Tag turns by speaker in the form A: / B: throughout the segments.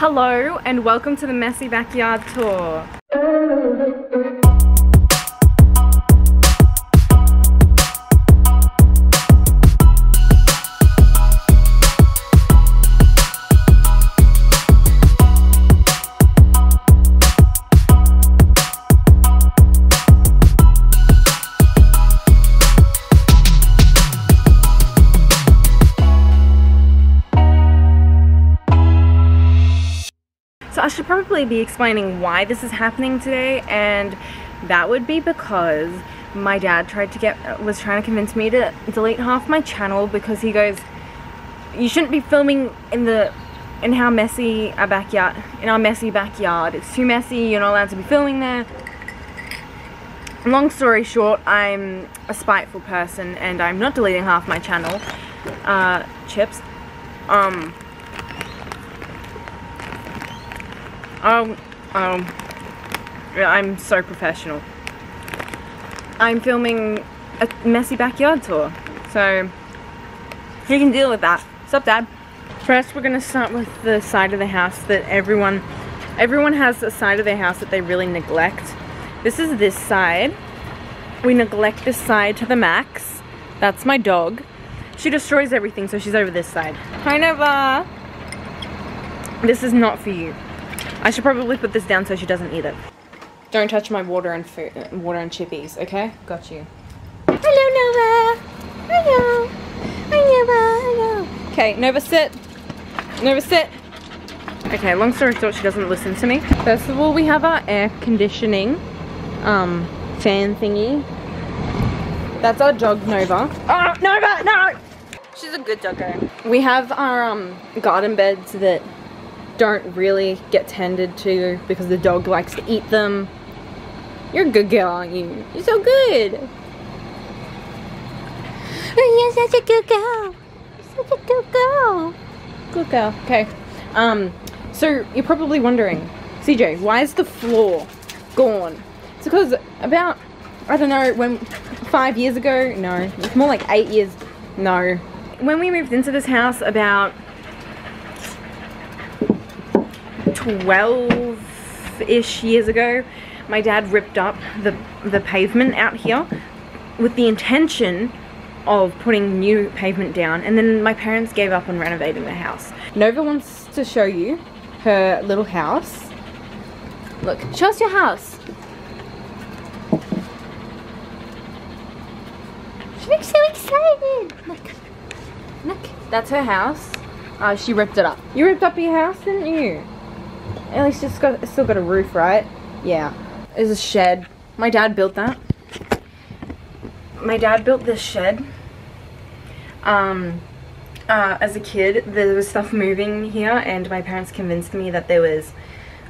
A: Hello and welcome to the Messy Backyard Tour. Be explaining why this is happening today and that would be because my dad tried to get was trying to convince me to delete half my channel because he goes you shouldn't be filming in the in how messy our backyard in our messy backyard. It's too messy you're not allowed to be filming there. Long story short I'm a spiteful person and I'm not deleting half my channel. Uh, chips. Um Oh, um, I'm so professional. I'm filming a messy backyard tour, so you can deal with that. Sup, Dad? First, we're gonna start with the side of the house that everyone, everyone has a side of their house that they really neglect. This is this side. We neglect this side to the max. That's my dog. She destroys everything, so she's over this side. Hi, Nova. This is not for you. I should probably put this down so she doesn't eat it. Don't touch my water and food, water and chippies, okay? Got you. Hello, Nova. Hello. Hi, Nova. Hello. Okay, Nova, sit. Nova, sit. Okay, long story short, she doesn't listen to me. First of all, we have our air conditioning um, fan thingy. That's our dog, Nova. Oh, Nova, no! She's a good doggo. We have our um, garden beds that don't really get tended to because the dog likes to eat them. You're a good girl, aren't you? You're so good. Oh, you're such a good girl. You're such a good girl. Good girl. Okay. Um, so you're probably wondering, CJ, why is the floor gone? It's because about, I don't know, when, five years ago? No. It's more like eight years. No. When we moved into this house about 12-ish years ago, my dad ripped up the, the pavement out here with the intention of putting new pavement down and then my parents gave up on renovating the house. Nova wants to show you her little house. Look, show us your house. She looks so excited. Look, look, that's her house. Uh, she ripped it up. You ripped up your house, didn't you? At least it's got it's still got a roof, right? Yeah. There's a shed. My dad built that. My dad built this shed. Um, uh, as a kid, there was stuff moving here, and my parents convinced me that there was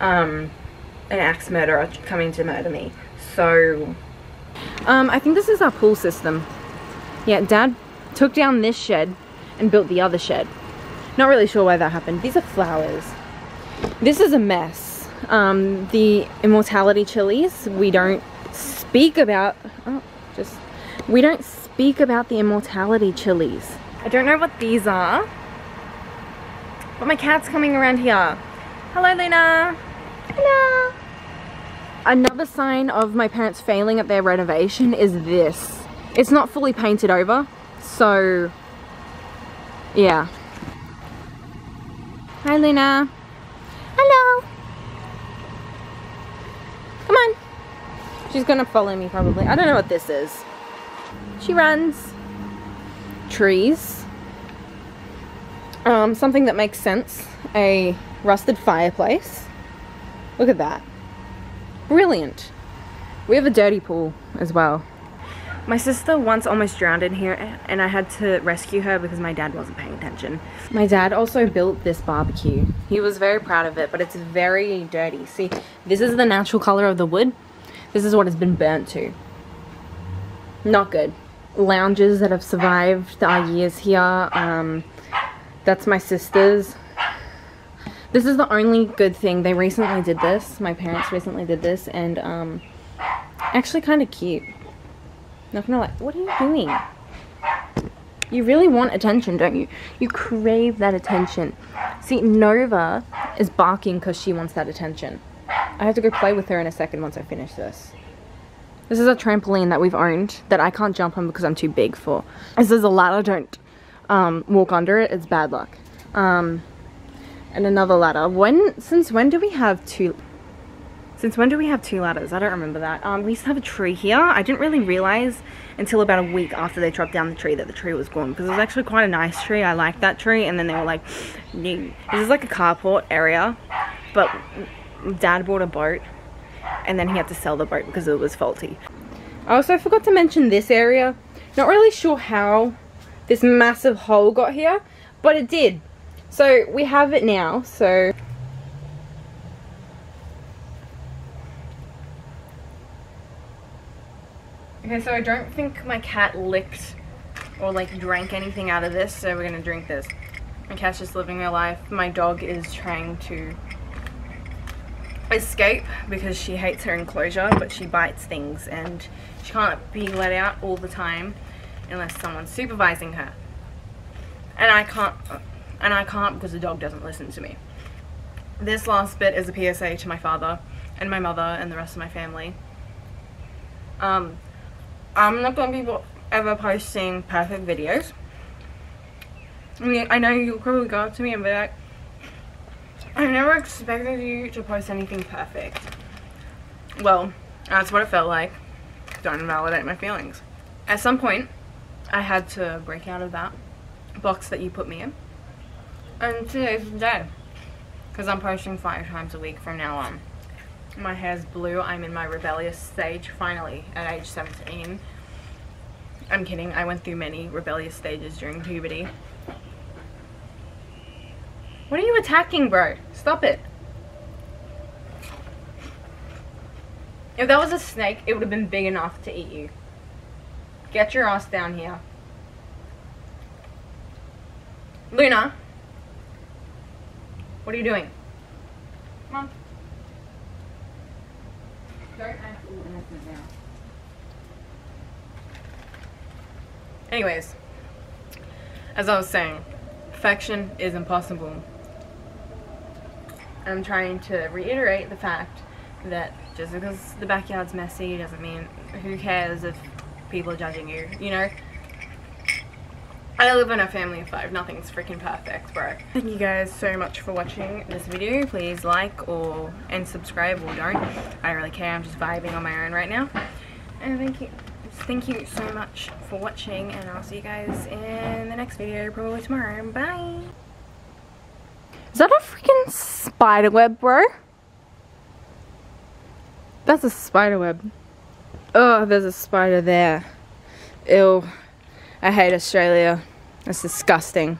A: um, an axe murderer coming to murder me. So, um, I think this is our pool system. Yeah, Dad took down this shed and built the other shed. Not really sure why that happened. These are flowers. This is a mess. Um, the immortality chilies, we don't speak about, oh, just, we don't speak about the immortality chilies. I don't know what these are, but my cat's coming around here. Hello, Luna. Hello. Another sign of my parents failing at their renovation is this. It's not fully painted over, so yeah. Hi, Luna. Hello. Come on. She's gonna follow me probably. I don't know what this is. She runs. Trees. Um, something that makes sense. A rusted fireplace. Look at that. Brilliant. We have a dirty pool as well. My sister once almost drowned in here and I had to rescue her because my dad wasn't paying attention. My dad also built this barbecue. He was very proud of it, but it's very dirty. See, this is the natural color of the wood. This is what it's been burnt to. Not good. Lounges that have survived our years here. Um, that's my sister's. This is the only good thing. They recently did this. My parents recently did this and um, actually kind of cute. Not gonna lie. What are you doing? You really want attention, don't you? You crave that attention. See, Nova is barking because she wants that attention. I have to go play with her in a second once I finish this. This is a trampoline that we've owned that I can't jump on because I'm too big for. This is a ladder, don't um, walk under it, it's bad luck. Um, and another ladder. When, since when do we have two, since when do we have two ladders? I don't remember that. Um, we used to have a tree here. I didn't really realize until about a week after they chopped down the tree that the tree was gone because it was actually quite a nice tree. I liked that tree and then they were like, this is like a carport area, but dad bought a boat and then he had to sell the boat because it was faulty. Also, I also forgot to mention this area. Not really sure how this massive hole got here, but it did. So we have it now, so Okay, so I don't think my cat licked or like drank anything out of this, so we're gonna drink this. My cat's just living her life. My dog is trying to escape because she hates her enclosure, but she bites things and she can't be let out all the time unless someone's supervising her. And I can't, and I can't because the dog doesn't listen to me. This last bit is a PSA to my father and my mother and the rest of my family. Um, I'm not going to be ever posting perfect videos. I mean, I know you'll probably go up to me and be like, I never expected you to post anything perfect. Well, that's what it felt like. Don't invalidate my feelings. At some point, I had to break out of that box that you put me in. And today's the day. Because I'm posting five times a week from now on. My hair's blue. I'm in my rebellious stage, finally, at age 17. I'm kidding. I went through many rebellious stages during puberty. What are you attacking, bro? Stop it. If that was a snake, it would have been big enough to eat you. Get your ass down here. Luna. What are you doing? Come on. Don't act innocent now. Anyways, as I was saying, perfection is impossible. I'm trying to reiterate the fact that just because the backyard's messy doesn't mean who cares if people are judging you, you know? I live in a family of five. Nothing's freaking perfect, bro. Thank you guys so much for watching this video. Please like or and subscribe or don't. I really care. I'm just vibing on my own right now. And thank you. Thank you so much for watching and I'll see you guys in the next video probably tomorrow. Bye. Is that a freaking spider web, bro? That's a spider web. Oh, there's a spider there. Ew. I hate Australia. It's disgusting.